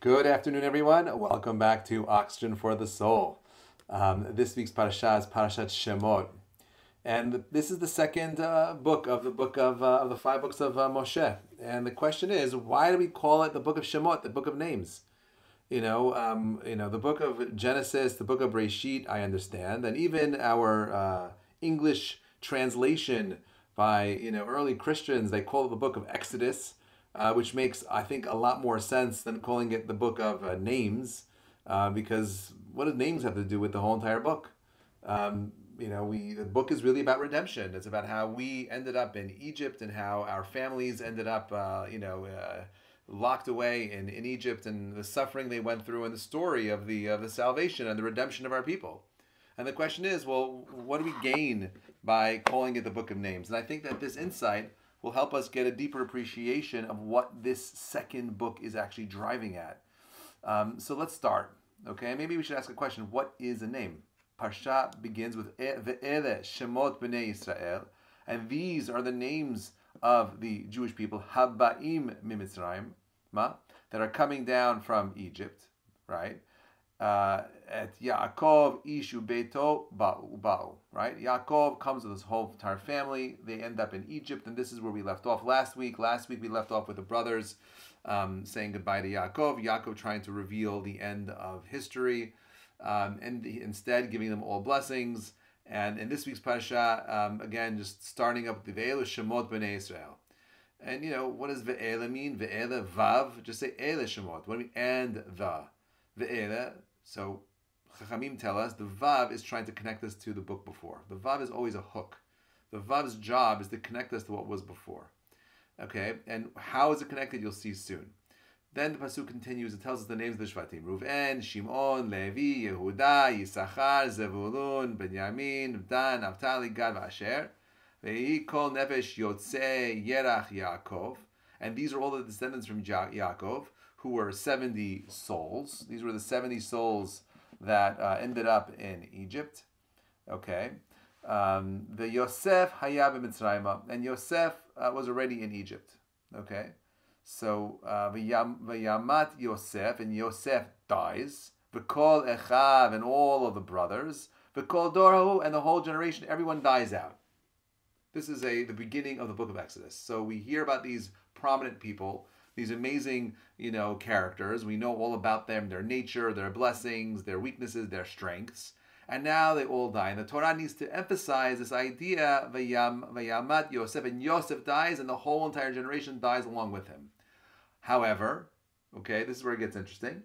Good afternoon, everyone. Welcome back to Oxygen for the Soul. Um, this week's parasha is Parashat Shemot, and this is the second uh, book of the book of, uh, of the five books of uh, Moshe. And the question is, why do we call it the book of Shemot, the book of names? You know, um, you know, the book of Genesis, the book of Breshit, I understand, and even our uh, English translation by you know early Christians, they call it the book of Exodus, uh, which makes I think a lot more sense than calling it the book of uh, names, uh, because what do names have to do with the whole entire book? Um, you know, we the book is really about redemption. It's about how we ended up in Egypt and how our families ended up, uh, you know, uh, locked away in, in Egypt and the suffering they went through and the story of the of the salvation and the redemption of our people. And the question is, well, what do we gain by calling it the Book of Names? And I think that this insight will help us get a deeper appreciation of what this second book is actually driving at. Um, so let's start. Okay, maybe we should ask a question: What is a name? Parsha begins with Ve'ele Shemot Bnei Israel, and these are the names of the Jewish people Haba'im Mimitzrayim, ma, that are coming down from Egypt, right? Uh, at Yaakov Ishu Beto Ba'u, right? Yaakov comes with his whole entire family. They end up in Egypt, and this is where we left off last week. Last week we left off with the brothers um, saying goodbye to Yaakov. Yaakov trying to reveal the end of history, um, and instead giving them all blessings. And in this week's parasha, um, again, just starting up the Ve'ela Shemot B'nei Israel. And you know, what does Ve'ela mean? Ve'ela Vav. Just say Ele Shemot. What do we and the? Ve'ela. So Chachamim tell us the Vav is trying to connect us to the book before. The Vav is always a hook. The Vav's job is to connect us to what was before. Okay, and how is it connected? You'll see soon. Then the pasuk continues. It tells us the names of the Shvatim: Reuven, Shimon, Levi, Yehuda, Yisachar, Zevulun, Benyamin, Dan, Naphtali, Gad, Asher. Kol Nefesh Yotze Yerach Yaakov. And these are all the descendants from Yaakov, who were 70 souls. These were the 70 souls that uh, ended up in Egypt. Okay. Um, the Yosef Hayab Mitzrayim, and Yosef uh, was already in Egypt. Okay. So uh, Vayamat Yosef, and Yosef dies. V'kol Echav, and all of the brothers. V'kol Dorahu, and the whole generation, everyone dies out. This is a the beginning of the book of Exodus. So we hear about these prominent people, these amazing, you know, characters. We know all about them, their nature, their blessings, their weaknesses, their strengths. And now they all die. And the Torah needs to emphasize this idea, Vayamat Yosef, and Yosef dies, and the whole entire generation dies along with him. However, okay, this is where it gets interesting.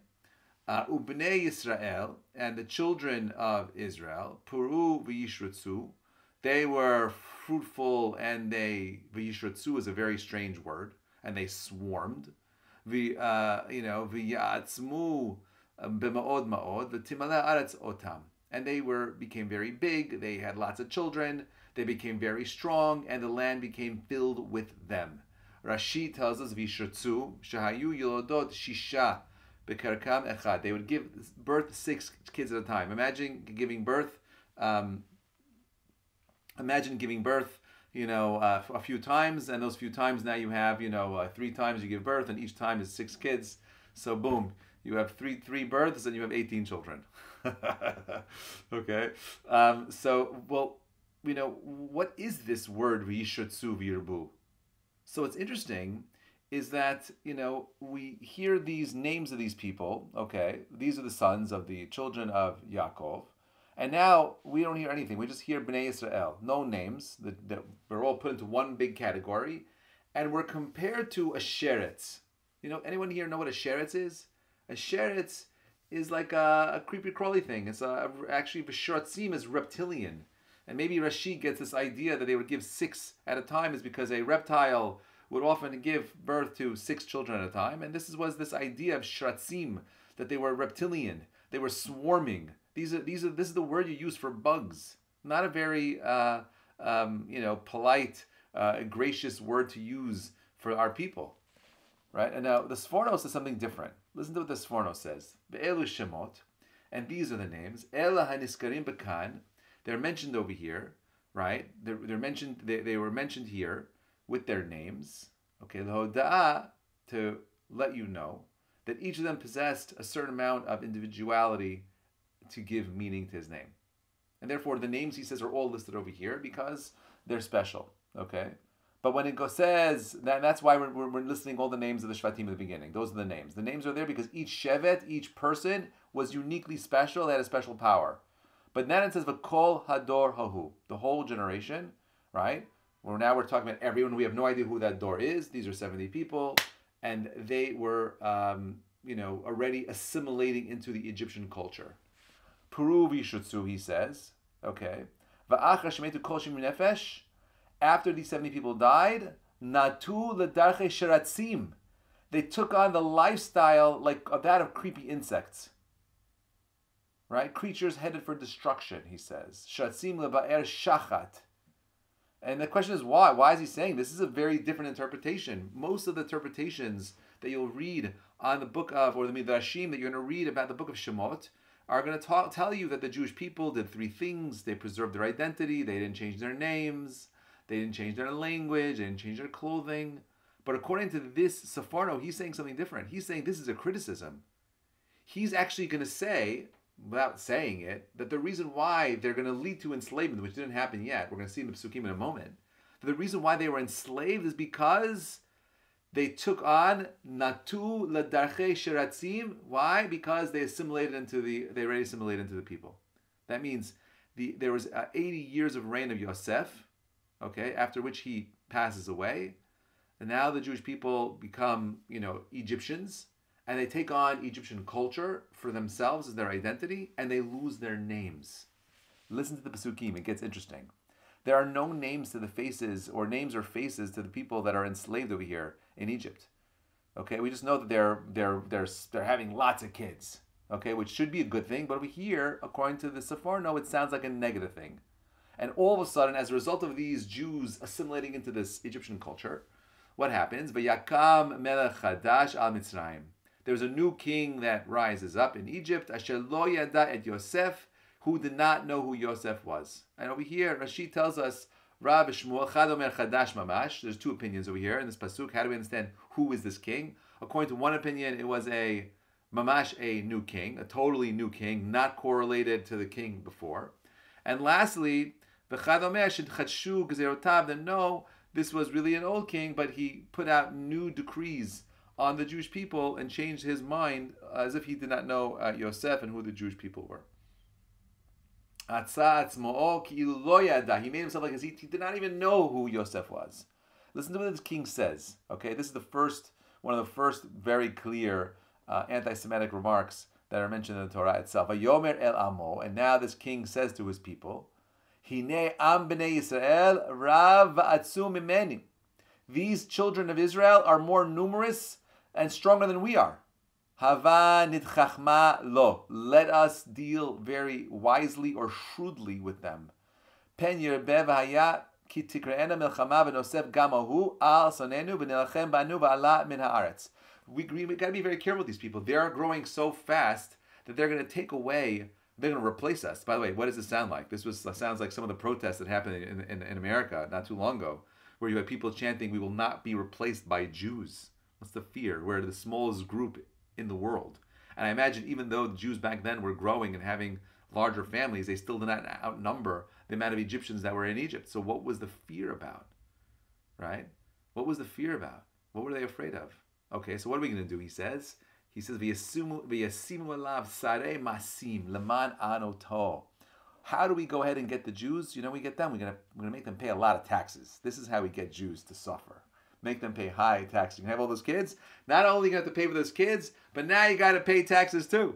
Uh, Ubnei Yisrael and the children of Israel, Puru v'yishrutzu, they were fruitful and they v'yishrutzu is a very strange word, and they swarmed. The uh, you know the um, b'maod maod v'timale aretz otam, and they were became very big. They had lots of children. They became very strong, and the land became filled with them. Rashi tells us Vishratzu Shahayu yilodot Shisha Bekarkam Echad. They would give birth six kids at a time. Imagine giving birth. Um, imagine giving birth. You know, uh, a few times, and those few times now you have, you know, uh, three times you give birth, and each time is six kids. So boom, you have three three births, and you have eighteen children. okay, um, so well, you know, what is this word v'yishutzu virbu? So what's interesting is that you know we hear these names of these people. Okay, these are the sons of the children of Yaakov, and now we don't hear anything. We just hear Bnei Israel, no names. That, that we're all put into one big category, and we're compared to a sheretz. You know, anyone here know what a sheretz is? A sheretz is like a, a creepy crawly thing. It's a, actually is reptilian. And maybe Rashi gets this idea that they would give six at a time is because a reptile would often give birth to six children at a time. And this was this idea of shratzim, that they were reptilian, they were swarming. These are these are this is the word you use for bugs. Not a very uh, um, you know polite, uh, gracious word to use for our people, right? And now the Sfornos is something different. Listen to what the Sfornos says. Ve'elu shemot, and these are the names. Ela haniskarim bekan they're mentioned over here, right? They're, they're mentioned. They, they were mentioned here with their names. Okay, the hoda'ah to let you know. that each of them possessed a certain amount of individuality to give meaning to his name. And therefore, the names he says are all listed over here because they're special. Okay? But when it goes, says, that, that's why we're, we're, listing all the names of the Shvatim at the beginning. Those are the names. The names are there because each Shevet, each person, was uniquely special. They had a special power. But then it says, V'kol hador hahu, the whole generation, right? Well, now we're talking about everyone. We have no idea who that door is. These are 70 people. And they were, um, you know, already assimilating into the Egyptian culture. Puru vishutsu, he says. Okay. After these 70 people died, natu ledarche sheratzim. They took on the lifestyle like of that of creepy insects. Right? Creatures headed for destruction, he says. Sheratzim leba'er shachat. And the question is why? Why is he saying this? is a very different interpretation. Most of the interpretations that you'll read on the book of, or the Midrashim that you're going to read about the book of Shemot, are going to talk, tell you that the Jewish people did three things. They preserved their identity, they didn't change their names, they didn't change their language, they didn't change their clothing. But according to this Sforno, he's saying something different. He's saying this is a criticism. He's actually going to say, without saying it, that the reason why they're going to lead to enslavement, which didn't happen yet, we're going to see in the Psukim in a moment, the reason why they were enslaved is because they took on natu ladarche sheratzim. Why? Because they assimilated into the they already assimilated into the people. That means the there was uh, 80 years of reign of Yosef, okay, after which he passes away, and now the Jewish people become you know Egyptians, and they take on Egyptian culture for themselves as their identity, and they lose their names. Listen to the pasukim; it gets interesting. There are no names to the faces or names or faces to the people that are enslaved over here in Egypt. Okay, we just know that they're they're they're they're having lots of kids. Okay, which should be a good thing, but over here, according to the Sforno, it sounds like a negative thing. And all of a sudden, as a result of these Jews assimilating into this Egyptian culture, what happens? Vayakam melech chadash al Mitzrayim. There's a new king that rises up in Egypt, Asher lo yada et Yosef, who did not know who Yosef was. And over here, Rashi tells us Rav Shmuel Chadash Mamash. There's two opinions over here in this pasuk. How do we understand who is this king? According to one opinion, it was a Mamash, a new king, a totally new king, not correlated to the king before. And lastly, the Chadomer Chadshu Gezerotav. That no, this was really an old king, but he put out new decrees on the Jewish people and changed his mind as if he did not know uh, Yosef and who the Jewish people were. He made himself like he, he did not even know who Yosef was. Listen to what this king says. Okay, this is the first, one of the first very clear uh, anti-Semitic remarks that are mentioned in the Torah itself. Yomer el amo, and now this king says to his people, Hine am bnei rav. These children of Israel are more numerous and stronger than we are. Hava nidchachma lo. Let us deal very wisely or shrewdly with them. Pen yirbe v'haya ki tikre'ena v'nosef gamahu al sonenu v'nilachem banu v'ala min haaretz. We, we, we got to be very careful with these people. They are growing so fast that they're going to take away, they're going to replace us. By the way, what does this sound like? This was sounds like some of the protests that happened in, in, in America not too long ago, where you had people chanting, we will not be replaced by Jews. What's the fear? Where the smallest group in the world. And I imagine even though the Jews back then were growing and having larger families, they still did not outnumber the amount of Egyptians that were in Egypt. So what was the fear about? Right? What was the fear about? What were they afraid of? Okay, so what are we going to do? He says, he says, V'yasimu sare masim leman anoto. How do we go ahead and get the Jews? You know, we get them. We're gonna we're gonna make them pay a lot of taxes. This is how we get Jews to suffer make them pay high taxes. You have all those kids. Not only you have to pay for those kids, but now you got to pay taxes too,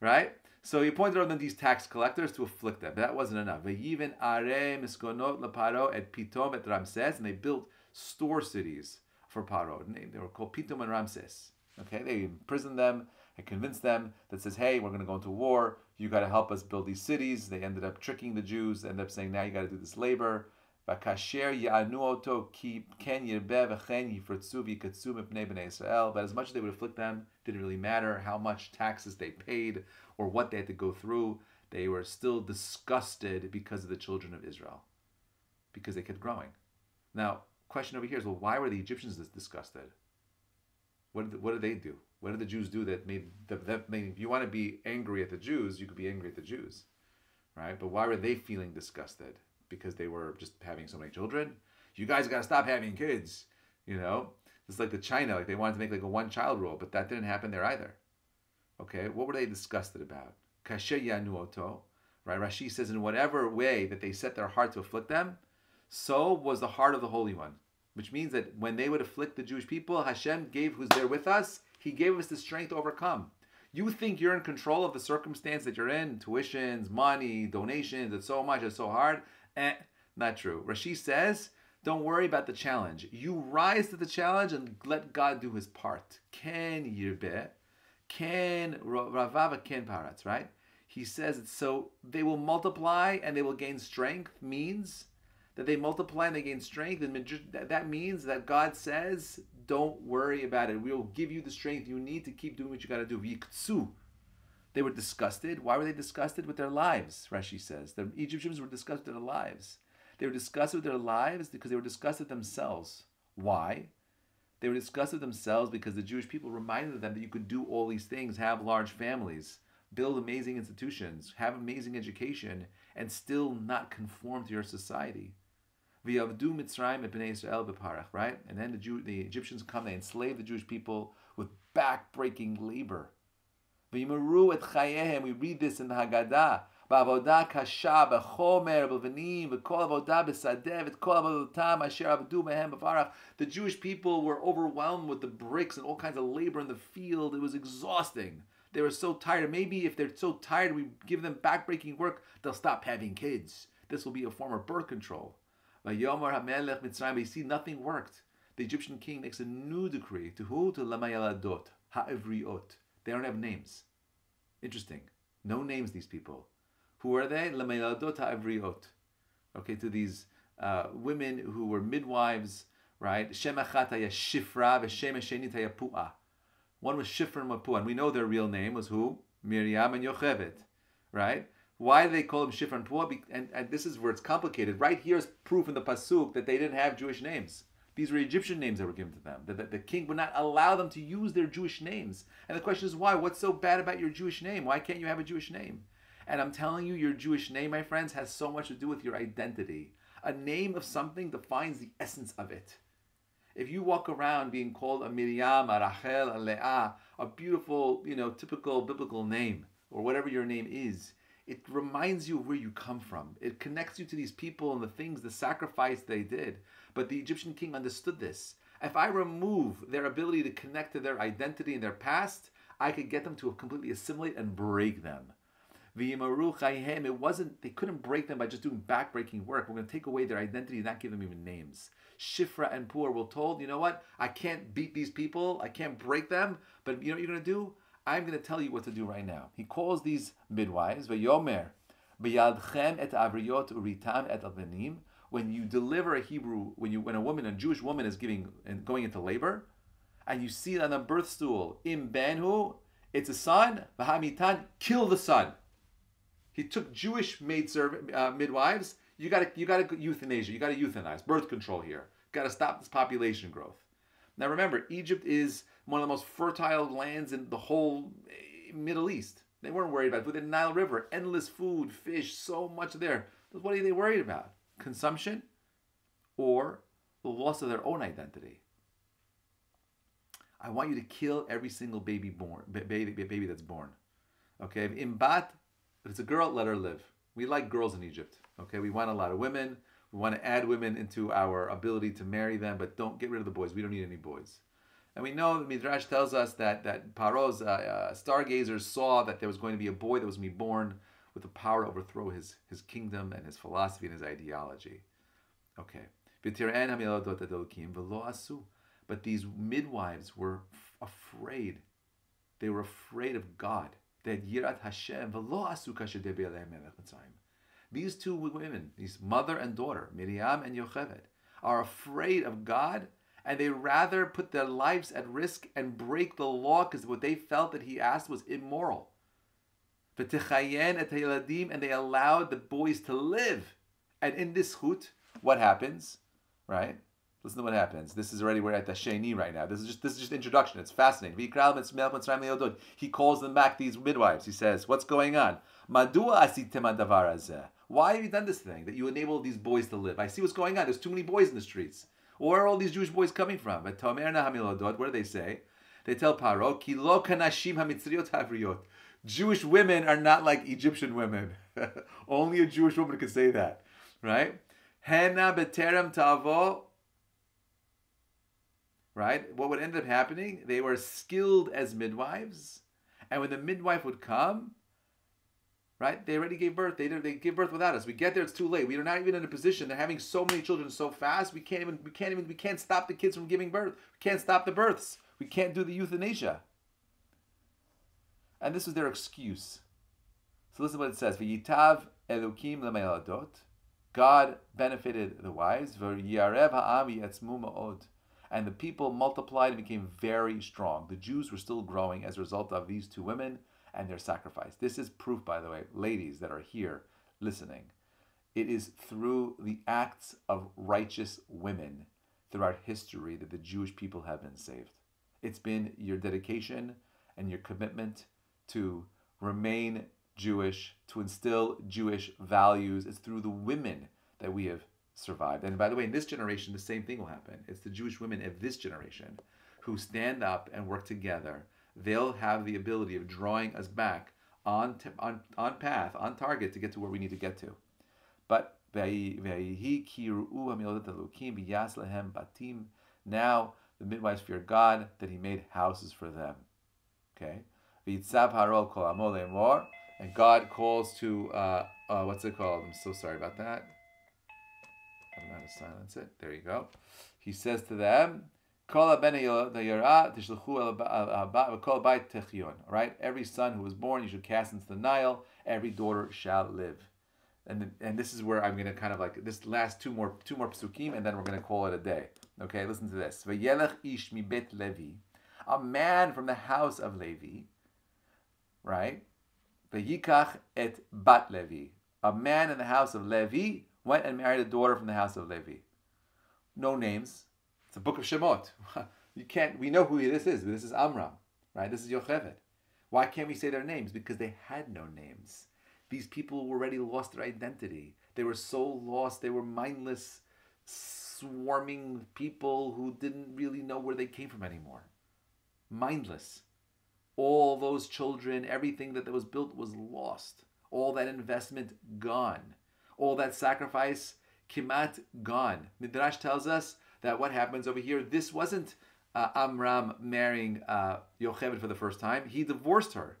right? So he pointed out these tax collectors to afflict them. But that wasn't enough. Even are miskonot leparo et pitom et Ramses, and they built store cities for Paro. They were called Pitom and Ramses. Okay, they imprisoned them and convinced them that says, "Hey, we're going to go into war. You got to help us build these cities." They ended up tricking the Jews. They ended up saying, "Now you got to do this labor." Vakasher ya'anu oto ki ken yirbe v'chen yifratzu v'yikatzu mipnei b'nei Israel. But as much as they would afflict them, didn't really matter how much taxes they paid or what they had to go through. They were still disgusted because of the children of Israel, because they kept growing. Now, question over here is, well, why were the Egyptians disgusted? What did, what did they do? What did the Jews do that made that made if you want to be angry at the Jews, you could be angry at the Jews, right? But why were they feeling disgusted? Because they were just having so many children. You guys got to stop having kids. You know, it's like the China, like they wanted to make like a one child rule, but that didn't happen there either. Okay, what were they disgusted about? Kashe yanuoto, right? Rashi says in whatever way that they set their heart to afflict them, so was the heart of the Holy One. Which means that when they would afflict the Jewish people, Hashem gave who's there with us, He gave us the strength to overcome. You think you're in control of the circumstance that you're in, tuitions, money, donations, it's so much, it's so hard. Eh, not true. Rashi says, don't worry about the challenge. You rise to the challenge and let God do his part. Ken yirbe, ken ravava ken paratz, right? He says it so they will multiply and they will gain strength means that they multiply and they gain strength. And that means that God says, don't worry about it. We will give you the strength you need to keep doing what you got to do. Yiktsu. They were disgusted. Why were they disgusted with their lives? Rashi says. The Egyptians were disgusted with their lives. They were disgusted with their lives because they were disgusted with themselves. Why? They were disgusted with themselves because the Jewish people reminded them that you could do all these things, have large families, build amazing institutions, have amazing education, and still not conform to your society. Right? And then the Jew, the Egyptians come, they enslave the Jewish people with back-breaking labor. V'yimaru et chayehem, we read this in the Haggadah. בעבודה קשה, בחומר, בלבנים, וכל עבודה בשדה, ואת כל עבודתם אשר עבדו בהם בפרח. The Jewish people were overwhelmed with the bricks and all kinds of labor in the field. It was exhausting. They were so tired. Maybe if they're so tired, we give them backbreaking work, they'll stop having kids. This will be a form of birth control. Vayomer HaMelech Mitzrayim, but you see, nothing worked. The Egyptian king makes a new decree. To who? To Lamayaladot, Ha'evriot. they don't have names. Interesting. No names, these people. Who are they? Okay, to these uh, women who were midwives, right? Shifra. One was Shifra and Mapua, and we know their real name was who? Miriam and Yocheved, right? Why do they call them Shifra and Pua? And, and this is where it's complicated. Right here is proof in the Pasuk that they didn't have Jewish names. These were Egyptian names that were given to them. The, the, the, king would not allow them to use their Jewish names. And the question is why? What's so bad about your Jewish name? Why can't you have a Jewish name? And I'm telling you, your Jewish name, my friends, has so much to do with your identity. A name of something defines the essence of it. If you walk around being called a Miriam, a Rachel, a Leah, a beautiful, you know, typical biblical name, or whatever your name is, it reminds you of where you come from. It connects you to these people and the things, the sacrifice they did. But the Egyptian king understood this. If I remove their ability to connect to their identity and their past, I could get them to completely assimilate and break them. It wasn't, they couldn't break them by just doing backbreaking work. We're going to take away their identity and not give them even names. Shifra and Pua were told, you know what? I can't beat these people. I can't break them. But you know what you're going to do? I'm going to tell you what to do right now. He calls these midwives, Vayomer, et avriyot uritam et albenim. When you deliver a Hebrew, when you when a woman, a Jewish woman is giving and going into labor, and you see it on a birth stool, im benhu, it's a son, v'hamitan, kill the son. He took Jewish maid servant uh, midwives. You got to you got to euthanasia. You got to euthanize birth control here. Got to stop this population growth. Now remember, Egypt is one of the most fertile lands in the whole eh, Middle East. They weren't worried about it. With the Nile River, endless food, fish, so much there. What are they worried about? Consumption or the loss of their own identity? I want you to kill every single baby born, baby, baby that's born. Okay, imbat, if it's a girl, let her live. We like girls in Egypt. Okay, we want a lot of women. We want to add women into our ability to marry them, but don't get rid of the boys. We don't need any boys. And we know the Midrash tells us that that Paro's uh, uh, stargazers saw that there was going to be a boy that was going to be born with the power to overthrow his, his kingdom and his philosophy and his ideology. Okay. But these midwives were afraid. They were afraid of God. These two women, these mother and daughter, Miriam and Yocheved, are afraid of God and they rather put their lives at risk and break the law because what they felt that he asked was immoral. And they allowed the boys to live. And in this chut, what happens? Right? Listen to what happens. This is already we're at the Sheni right now. This is just this is just introduction. It's fascinating. He calls them back these midwives. He says, "What's going on? Why have you done this thing that you enable these boys to live? I see what's going on. There's too many boys in the streets. Where are all these Jewish boys coming from? What do they say? They tell Paro, Ki lo kanashim Jewish women are not like Egyptian women. Only a Jewish woman can say that, right? Hena beterem tavo. Right? What would end up happening? They were skilled as midwives, and when the midwife would come, right? They already gave birth. They they give birth without us. We get there, it's too late. We are not even in a position. They're having so many children so fast. We can't even we can't even we can't stop the kids from giving birth. We can't stop the births. We can't do the euthanasia. And this was their excuse. So listen what it says. V'yitav Elokim le'me'aladot. God benefited the wives. V'yarev ha'am yetzmu ma'od. And the people multiplied and became very strong. The Jews were still growing as a result of these two women and their sacrifice. This is proof, by the way, ladies that are here listening. It is through the acts of righteous women throughout history that the Jewish people have been saved. It's been your dedication and your commitment to remain Jewish, to instill Jewish values. It's through the women that we have survived. And by the way, in this generation, the same thing will happen. It's the Jewish women of this generation who stand up and work together they'll have the ability of drawing us back on, on, on path, on target to get to where we need to get to. But now the midwives fear God that He made houses for them. Okay, and God calls to uh, uh, what's it called? I'm so sorry about that. I don't know how to silence it. There you go. He says to them, Right? Every son who was born you should cast into the Nile. Every daughter shall live. And, and this is where I'm going to kind of like this last two more two more psukim, and then we're going to call it a day. Okay, listen to this. ish mi bet Levi, a man from the house of Levi, right? Vayikach et bat Levi, a man in the house of Levi went and married a daughter from the house of Levi. No names, It's the book of Shemot. you can't. We know who this is. This is Amram, right? This is Yocheved. Why can't we say their names? Because they had no names. These people already lost their identity. They were so lost. They were mindless, swarming people who didn't really know where they came from anymore. Mindless. All those children, everything that was built was lost. All that investment gone. All that sacrifice, kimat gone. Midrash tells us that what happens over here, this wasn't uh, Amram marrying uh, Yocheved for the first time. He divorced her.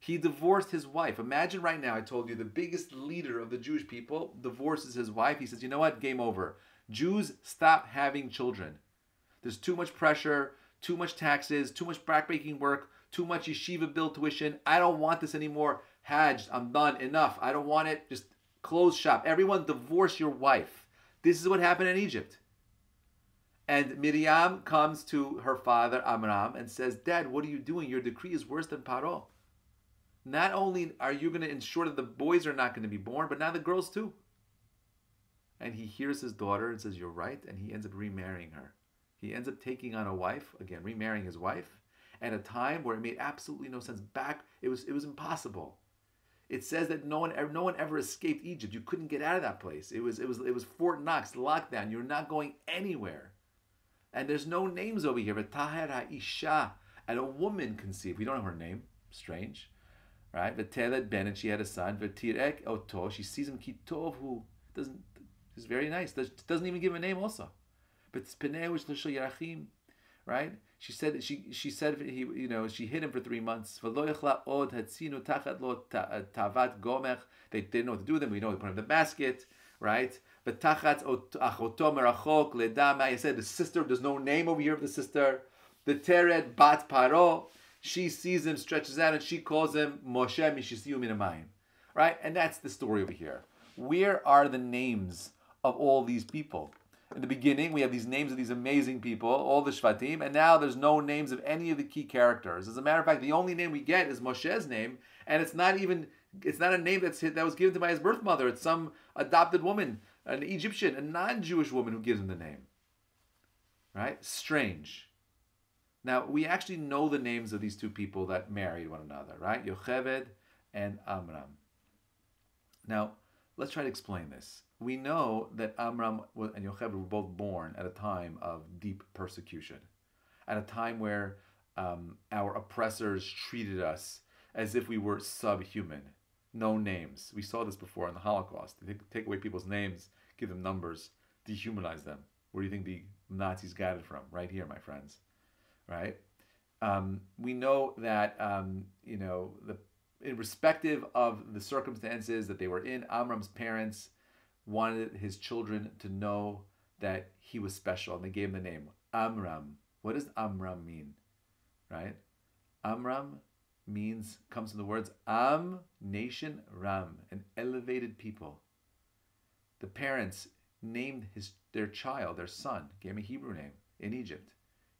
He divorced his wife. Imagine right now, I told you, the biggest leader of the Jewish people divorces his wife. He says, you know what? Game over. Jews, stop having children. There's too much pressure, too much taxes, too much backbreaking work, too much yeshiva bill tuition. I don't want this anymore. Hajj, I'm done. Enough. I don't want it. Just close shop. Everyone divorce your wife. This is what happened in Egypt. And Miriam comes to her father Amram and says, Dad, what are you doing? Your decree is worse than Paro. Not only are you going to ensure that the boys are not going to be born, but now the girls too. And he hears his daughter and says, You're right. And he ends up remarrying her. He ends up taking on a wife, again, remarrying his wife, at a time where it made absolutely no sense. Back, it was it was impossible. It says that no one ever no one ever escaped Egypt. You couldn't get out of that place. It was it was it was Fort Knox, lockdown. You're not going anywhere. And there's no names over here. But Tahera Isha, and a woman conceived. We don't know her name. Strange. Right? V'teled Ben, and she had a son. V'tirek Oto, she sees him Kitov, who doesn't, is very nice. Doesn't even give a name also. But Spineush L'shel Yerachim, right? She said she she said he you know she hid him for three months. Uh, gomech. They didn't know what to do with him. We know they put him in the basket, right? But tachat achoto merachok ledama. I said the sister. There's no name over here of the sister. The teret bat paro. She sees him, stretches out, and she calls him Moshe Mishisiu Minamayim. Right, and that's the story over here. Where are the names of all these people? In the beginning, we have these names of these amazing people, all the Shvatim, and now there's no names of any of the key characters. As a matter of fact, the only name we get is Moshe's name, and it's not even it's not a name that's that was given to by his birth mother. It's some adopted woman an Egyptian, a non-Jewish woman who gives him the name. Right? Strange. Now, we actually know the names of these two people that married one another, right? Yocheved and Amram. Now, let's try to explain this. We know that Amram and Yocheved were both born at a time of deep persecution, at a time where um, our oppressors treated us as if we were subhuman, no names. We saw this before in the Holocaust. They take away people's names, give them numbers, dehumanize them. Where do you think the Nazis got it from? Right here, my friends. Right? Um, we know that um, you know the irrespective of the circumstances that they were in, Amram's parents wanted his children to know that he was special, and they gave him the name Amram. What does Amram mean? Right? Amram means comes from the words Am, nation, Ram, an elevated people. The parents named his their child, their son, gave him a Hebrew name in Egypt.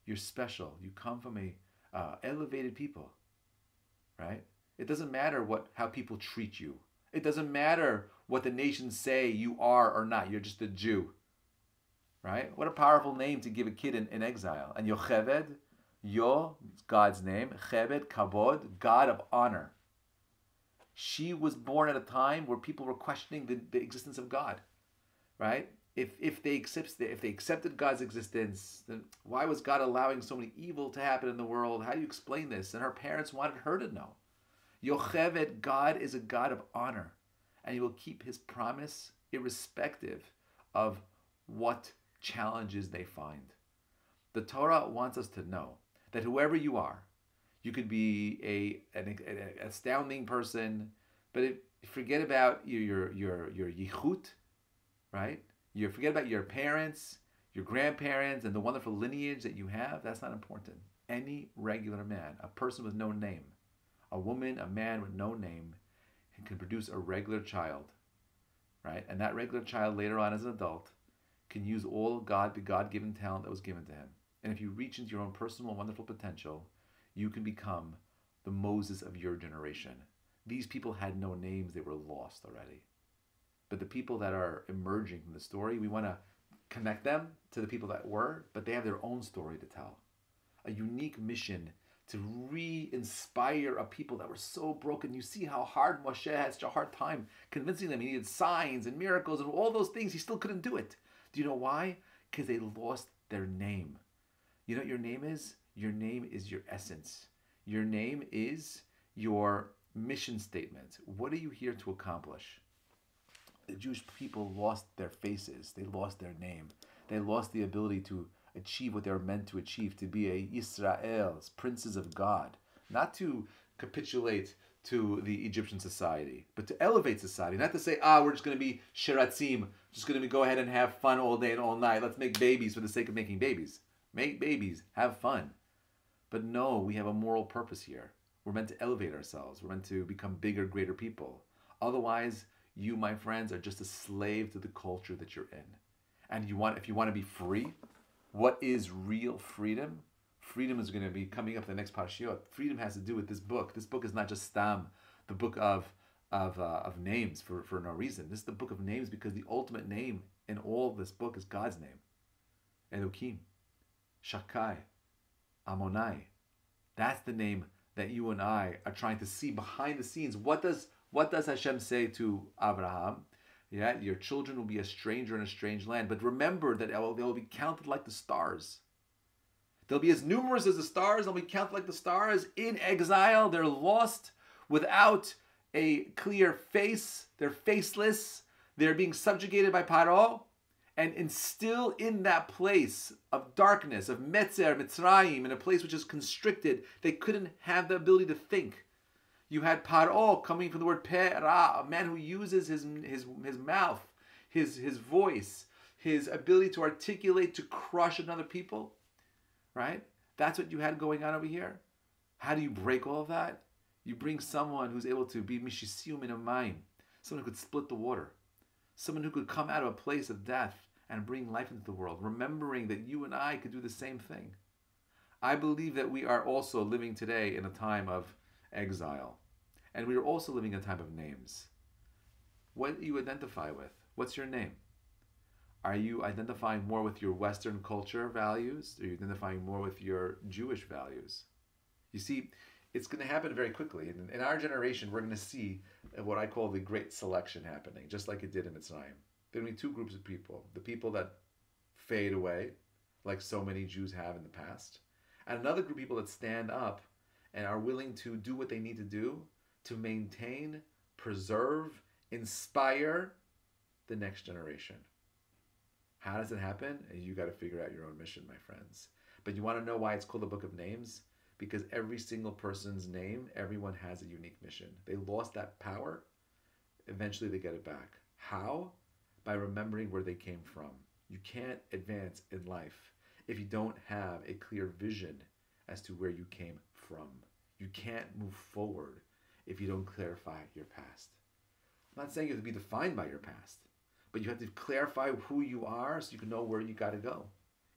You're special. You come from a uh, elevated people, right? It doesn't matter what how people treat you. It doesn't matter what the nations say you are or not. You're just a Jew, right? What a powerful name to give a kid in, in exile. And Yocheved, Yo, God's name, Cheved, Kabod, God of honor. She was born at a time where people were questioning the, the existence of God, right? If, if they accept if they accepted God's existence, then why was God allowing so many evil to happen in the world? How do you explain this? And her parents wanted her to know. Yocheved, God is a God of honor, and He will keep His promise irrespective of what challenges they find. The Torah wants us to know that whoever you are, you could be a an, an astounding person, but if, forget about your your your your yichut, right? You forget about your parents, your grandparents, and the wonderful lineage that you have. That's not important. Any regular man, a person with no name, a woman, a man with no name, can produce a regular child, right? And that regular child later on as an adult can use all God, God given talent that was given to him. And if you reach into your own personal wonderful potential, you can become the Moses of your generation. These people had no names, they were lost already. But the people that are emerging from the story, we want to connect them to the people that were, but they have their own story to tell. A unique mission to re-inspire a people that were so broken. You see how hard Moshe had such a hard time convincing them he needed signs and miracles and all those things. He still couldn't do it. Do you know why? Because they lost their name. You know what your name is? Your name is your essence. Your name is your mission statement. What are you here to accomplish? The Jewish people lost their faces. They lost their name. They lost the ability to achieve what they were meant to achieve, to be a Israel's princes of God, not to capitulate to the Egyptian society, but to elevate society, not to say, ah, we're just going to be shiratzim, just going to go ahead and have fun all day and all night. Let's make babies for the sake of making babies. Make babies, have fun. But no, we have a moral purpose here. We're meant to elevate ourselves. We're meant to become bigger, greater people. Otherwise, you, my friends, are just a slave to the culture that you're in. And you want, if you want to be free, what is real freedom? Freedom is going to be coming up the next parashiot. Freedom has to do with this book. This book is not just Stam, the book of of, uh, of names for, for no reason. This is the book of names because the ultimate name in all this book is God's name. Elohim, Shakai, Amonai. That's the name that you and I are trying to see behind the scenes. What does what does Hashem say to Abraham? Yeah, your children will be a stranger in a strange land. But remember that they will be counted like the stars. They'll be as numerous as the stars. They'll be counted like the stars in exile. They're lost without a clear face. They're faceless. They're being subjugated by Paro. And, and still in that place of darkness, of Metzer, Mitzrayim, in a place which is constricted, they couldn't have the ability to think. You had Paro coming from the word Pera, a man who uses his, his, his mouth, his, his voice, his ability to articulate, to crush another people. Right? That's what you had going on over here. How do you break all of that? You bring someone who's able to be Mishisium in a mind, someone who could split the water, someone who could come out of a place of death and bring life into the world, remembering that you and I could do the same thing. I believe that we are also living today in a time of exile. And we are also living in a time of names. What do you identify with? What's your name? Are you identifying more with your Western culture values? Are you identifying more with your Jewish values? You see, it's going to happen very quickly. In, in our generation, we're going to see what I call the great selection happening, just like it did in Mitzrayim. There will be two groups of people the people that fade away, like so many Jews have in the past, and another group of people that stand up and are willing to do what they need to do to maintain, preserve, inspire the next generation. How does it happen? You got to figure out your own mission, my friends. But you want to know why it's called the Book of Names? Because every single person's name, everyone has a unique mission. They lost that power. Eventually, they get it back. How? By remembering where they came from. You can't advance in life if you don't have a clear vision as to where you came from. You can't move forward if you don't clarify your past. I'm not saying you have to be defined by your past, but you have to clarify who you are so you can know where you got to go.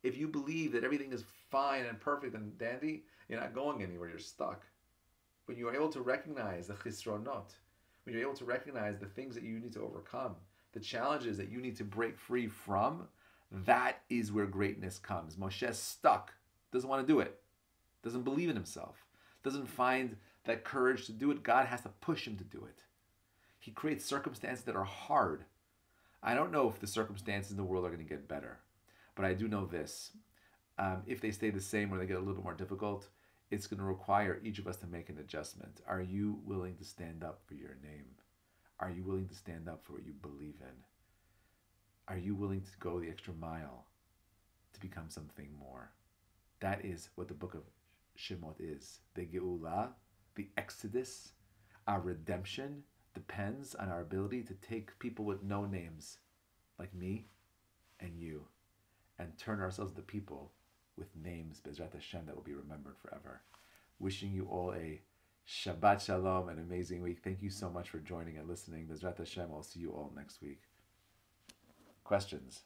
If you believe that everything is fine and perfect and dandy, you're not going anywhere, you're stuck. When you are able to recognize the chisronot, when you're able to recognize the things that you need to overcome, the challenges that you need to break free from, that is where greatness comes. Moshe's stuck, doesn't want to do it, doesn't believe in himself, doesn't find that courage to do it. God has to push him to do it. He creates circumstances that are hard. I don't know if the circumstances in the world are going to get better, but I do know this. Um, if they stay the same or they get a little bit more difficult, it's going to require each of us to make an adjustment. Are you willing to stand up for your name? Are you willing to stand up for what you believe in? Are you willing to go the extra mile to become something more? That is what the book of Shemot is. The Geulah, the Exodus, our redemption depends on our ability to take people with no names, like me and you, and turn ourselves into people with names, Bezrat Hashem, that will be remembered forever. Wishing you all a Shabbat Shalom, an amazing week. Thank you so much for joining and listening. Bezrat Hashem, I'll see you all next week. Questions?